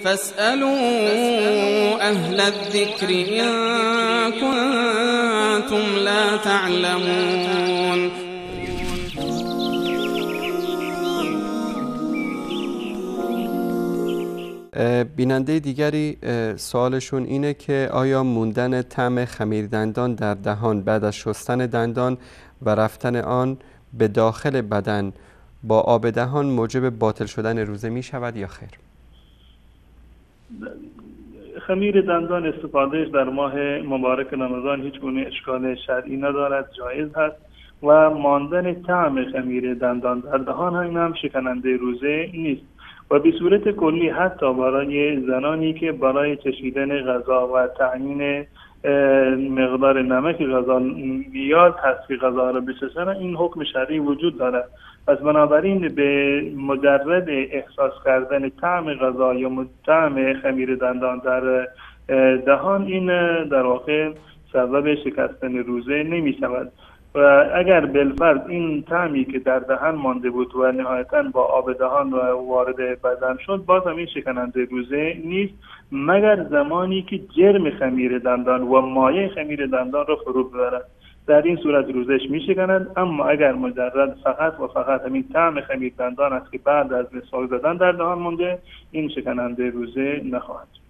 فاسألوا أهل الذكر إن كنتم لا تعلمون بیننده دیگری سوالشون اینه که آیا موندن طعم خمیر دندان در دهان بعد از شستن دندان و رفتن آن به داخل بدن با آب دهان موجب باطل شدن روزه می شود یا خیر؟ خمیر دندان استفادهش در ماه مبارک رمضان هیچ گونه اشکال شرعی ندارد جایز هست و ماندن طعم خمیر دندان در دهان هم, شکننده روزه نیست. و به صورت کلی حتی برای زنانی که برای چشیدن غذا و تعیین مقدار نمک غذا نیاز هست که غذا را بچشن این حکم شرعی وجود دارد پس بنابراین به مجرد احساس کردن طعم غذا یا طعم خمیر دندان در دهان این در واقع سبب شکستن روزه نمی شود و اگر بالفرض این تعمی که در دهن مانده بود و نهایتا با آب دهان وارد بدن شد باز هم این شکننده روزه نیست مگر زمانی که جرم خمیر دندان و مایه خمیر دندان را فرو ببرد. در این صورت روزش می شکند اما اگر مجرد فقط و فقط همین طعم خمیر دندان است که بعد از مسواک زدن در دهان مونده این شکننده روزه نخواهد